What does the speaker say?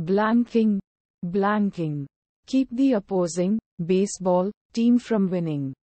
blanking, blanking. Keep the opposing baseball team from winning.